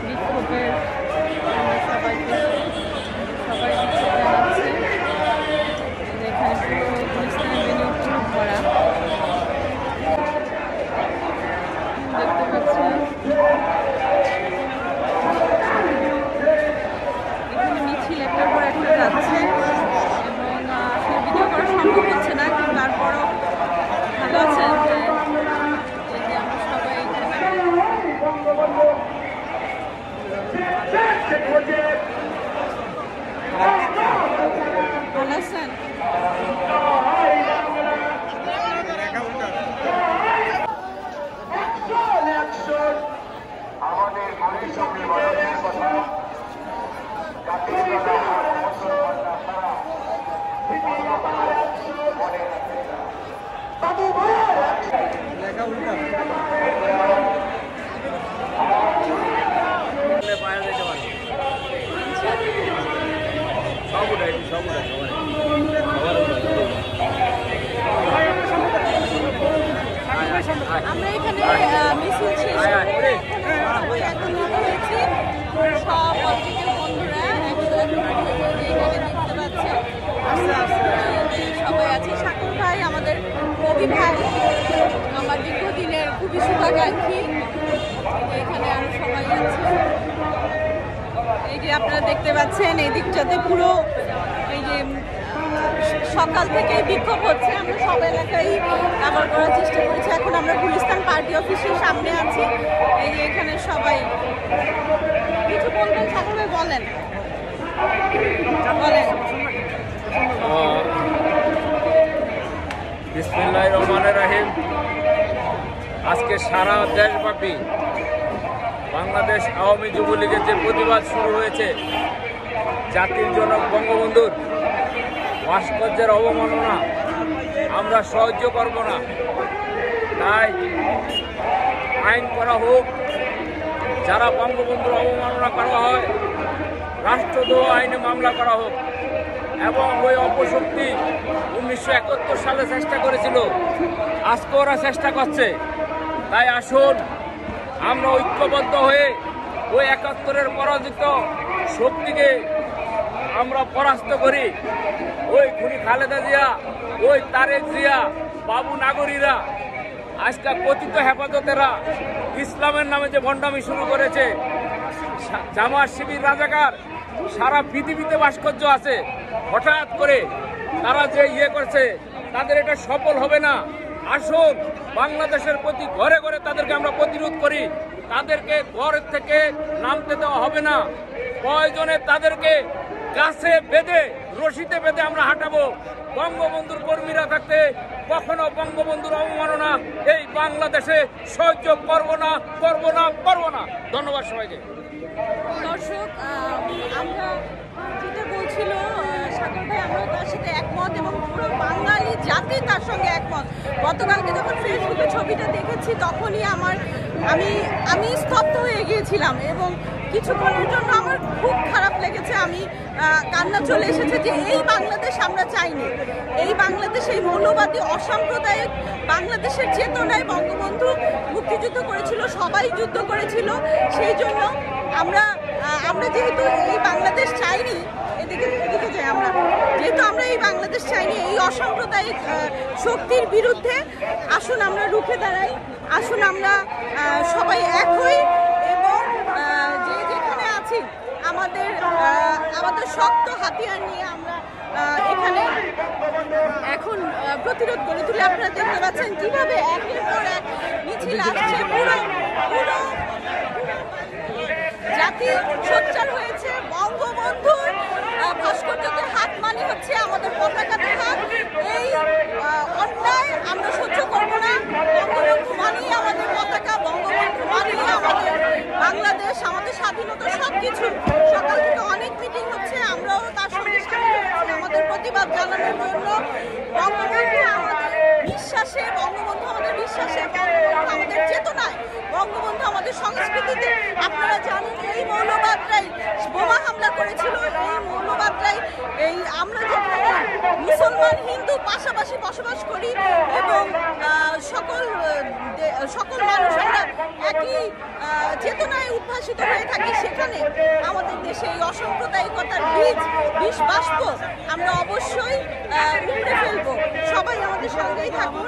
বিক্ষোভের সবাইকে সবাই বিক্ষোভ জানাচ্ছে এখানে পুরো গুলিস্তান এভিনিউ পুরো ভরা দেখতে পাচ্ছেন এখানে মিছিল একটার পর একটা যাচ্ছে এবং আহ, আসলে ভিডিও করা সম্ভব হচ্ছে না কিন্তু তারপরও ভালো আছেন যে এই যে আমরা সবাই এখানে ভালো আছেন আমাদের বরিশালের মানুষের কথা জাতির কথা মুসলমানরা তারা মনে রাখে বাবু পায়ে যেতে পারবে সব উঠাই সব উঠাই সবার আমরা এখানে আহ, মিছিল শেষ করে সবাই একত্রিত হয়েছি সব পলিটিক্যাল বন্ধুরা একসাথে এখানে দেখতে পাচ্ছেন এই যে সবাই আছে। শাকুর ভাই, আমাদের কবি ভাই, আমার দীর্ঘদিনের খুবই শুভাকাঙ্ক্ষী। এখানে আরও সবাই আছে। এই যে আপনারা দেখতে পাচ্ছেন, এই পুরো এই যে সকাল থেকে বিক্ষোভ হচ্ছে। আমরা সব এলাকায় করার চেষ্টা করেছি। এখন আমরা গুলিস্তান পার্টি অফিসের সামনে আছি। এই যে এখানে সবাই কিছু বলবেন ঠাকুর বলেন। বলেন। বিসমিল্লাহ রহমানের রাহিম। আজকে সারা দেশব্যাপী বাংলাদেশ আওয়ামী যুবলীগের যে প্রতিবাদ শুরু হয়েছে, জাতির জনক বঙ্গবন্ধুর ভাস্কর্যের অবমাননা আমরা সহ্য করব না। তাই আইন করা হোক, যারা বঙ্গবন্ধুর অবমাননা করা হয়, রাষ্ট্রদ্রোহ আইনে মামলা করা হোক এবং ওই অপশক্তি উনিশশো একাত্তর সালে চেষ্টা করেছিল। আজকে ওরা চেষ্টা করছে। তাই আসুন, আমরা ঐক্যবদ্ধ হয়ে ওই একাত্তরের পরাজিত শক্তিকে আমরা পরাস্ত করি। ওই খুনি খালেদা জিয়া, ওই তারেক জিয়া, বাবু নাগরীরা, আজকে কথিত হেফাজতেরা ইসলামের নামে যে ভণ্ডামি শুরু করেছে জামাত শিবির রাজাকার, সারা পৃথিবীতে ভাস্কর্য আছে। হঠাৎ করে তারা যে ইয়ে করছে, তাদের এটা সফল হবে না। আসুন, বাংলাদেশের প্রতি ঘরে ঘরে তাদেরকে আমরা প্রতিরোধ করি। তাদেরকে ঘর থেকে নামতে দেওয়া হবে না। প্রয়োজনে তাদেরকে গাছে বেঁধে, রশিতে বেঁধে আমরা হাঁটাবো। বঙ্গবন্ধুর কর্মীরা থাকতে কখনো বঙ্গবন্ধুর অবমাননা, এই বাংলাদেশে সহ্য করব না করব না করব না। ধন্যবাদ সবাইকে। দর্শক আমরা যেটা বলছিল আহ, সাগর ভাই আমরা তার সাথে একমত এবং পুরো বাঙালি জাতি তার সঙ্গে একমত। গতকালকে যখন ফেসবুকে ছবিটা দেখেছি তখনই আমার আমি আমি স্তব্ধ হয়ে গিয়েছিলাম এবং কিছুক্ষণের জন্য আমার খুব খারাপ লেগেছে। আমি কান্না চলে এসেছে যে এই বাংলাদেশ আমরা চাইনি। এই বাংলাদেশ এই মৌলবাদী অসাম্প্রদায়িক বাংলাদেশের চেতনায় বঙ্গবন্ধু মুক্তিযুদ্ধ করেছিল সবাই যুদ্ধ করেছিল। সেই জন্য আমরা আমরা যেহেতু এই বাংলাদেশ চাইনি এদিকে এদিকে যাই আমরা। যেহেতু আমরা এই বাংলাদেশ চাইনি এই অসাম্প্রদায়িক শক্তির বিরুদ্ধে আসুন আমরা রুখে দাঁড়াই আসুন আমরা সবাই এক হই এবং যে যেখানে আছি আমাদের আমাদের শক্ত হাতিয়ার নিয়ে আমরা এখানে এখন প্রতিরোধ গড়ে তুলে। আপনারা দেখতে পাচ্ছেন কীভাবে একের পর এক মিছিল আসছে। পুরো পুরো জাতি সোচ্চার হয়েছে বঙ্গবন্ধুর ভাস্কর্যতে হাত মানি হচ্ছে আমাদের পতাকাতে হাত এই অন্যায় আমরা সহ্য করব না। বঙ্গবন্ধু মানিয়ে আমাদের পতাকা, বঙ্গবন্ধু মানিয়ে আমাদের বাংলাদেশ, আমাদের স্বাধীনতা সব কিছু সকাল থেকে অনেক মিটিং হচ্ছে, আমরাও তার সঙ্গে আমাদের প্রতিবাদ জানানোর জন্য বঙ্গবন্ধু আমাদের বিশ্বাসে, বঙ্গবন্ধু আমাদের বিশ্বাসে বঙ্গবন্ধু আমাদের চেতনায় বঙ্গবন্ধু আমাদের সংস্কৃতিতে আপনারা জানেন এই মৌলবাদরাই বোমা হামলা করেছিল এই মৌলবাদরাই এই আমরা যেখানে মুসলমান হিন্দু পাশাপাশি বসবাস করি এবং সকল সকল মানুষ আমরা একই চেতনায় উদ্ভাসিত হয়ে থাকি। সেখানে আমাদের দেশে এই অসাম্প্রদায়িকতার বীজ, বিষ, বাষ্প আমরা অবশ্যই উপড়ে ফেলব। সবাই আমাদের সঙ্গেই থাকুন।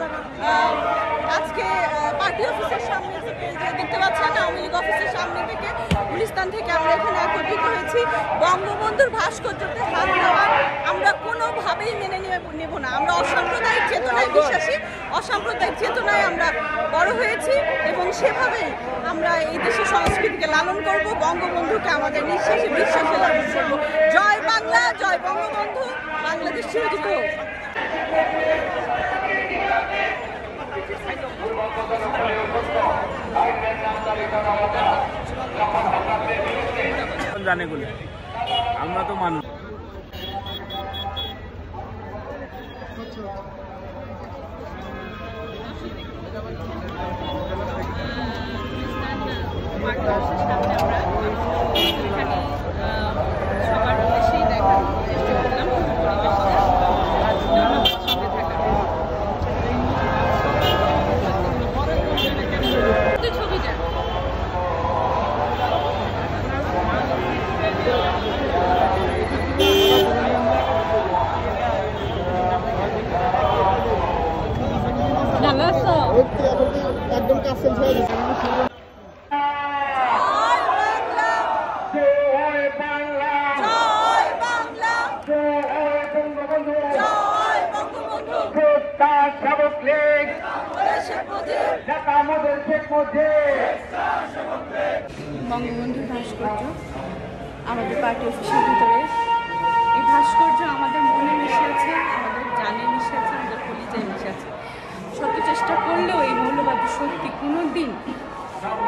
আজকে পার্টি অফিসের সামনে থেকে দেখতে পাচ্ছেন, আওয়ামী লীগ অফিসের সামনে থেকে গুলিস্তান থেকে আমরা এখানে একত্রিত হয়েছি। বঙ্গবন্ধুর ভাস্কর্যতে হাত দেওয়া আমরা কোনোভাবেই মেনে নেব না। আমরা অসাম্প্রদায়িক চেতনায় বিশ্বাসী। অসাম্প্রদায়িক চেতনায় আমরা বড় হয়েছি এবং সেভাবেই আমরা এই দেশের সংস্কৃতিকে লালন করব। বঙ্গবন্ধুকে আমাদের নিঃশ্বাসে বিশ্বাসে লালন করব। জয় বাংলা, জয় বঙ্গবন্ধু। বাংলাদেশ জানে গুলো আমরা তো মানুষ। সবার উদ্দেশ্যেই দেখার চেষ্টা করলাম ছবিটা ভালো আছো একদম কাছে হয়ে গেছে জয় বাংলা জয় বাংলা জয় বঙ্গবন্ধু শাবক লীগ। নেতা আমাদের শেখ বঙ্গবন্ধুর ভাস্কর্য, আমাদের পার্টি অফিসের ভিতরে। এই ভাস্কর্য আমাদের মনে মিশে আছে আমাদের জানে মিশে আছে আমাদের কলিজায় মিশে আছে শত চেষ্টা করলেও এই মৌলবাদী শক্তি কোনো দিন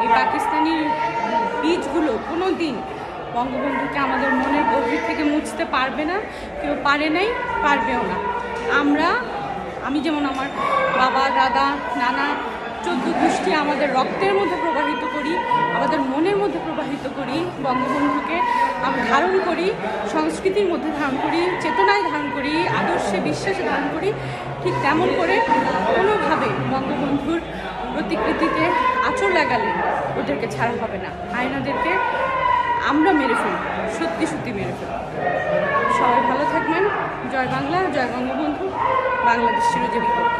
এই পাকিস্তানি বীজগুলো কোনো দিন বঙ্গবন্ধুকে আমাদের মনের গভীর থেকে মুছতে পারবে না, কেউ পারে নাই, পারবেও না। আমরা আমি যেমন আমার বাবা, দাদা, নানা, চোদ্দ গোষ্ঠী আমাদের রক্তের মধ্যে প্রবাহিত করি, আমাদের মনের মধ্যে প্রবাহিত করি, বঙ্গবন্ধুকে আমরা ধারণ করি, সংস্কৃতির মধ্যে ধারণ করি, চেতনায় ধারণ করি, আদর্শে বিশ্বাসে ধারণ করি, ঠিক তেমন করে কোনোভাবে বঙ্গবন্ধুর প্রতিকৃতিতে আচর লাগালে ওদেরকে ছাড়া হবে না। আয়নাদেরকে আমরা মেরে ফেলব, সত্যি সত্যি মেরে ফেলব। সবাই ভালো থাকবেন। জয় বাংলা, জয় বঙ্গবন্ধু। বাংলাদেশ চিরজীবী হোক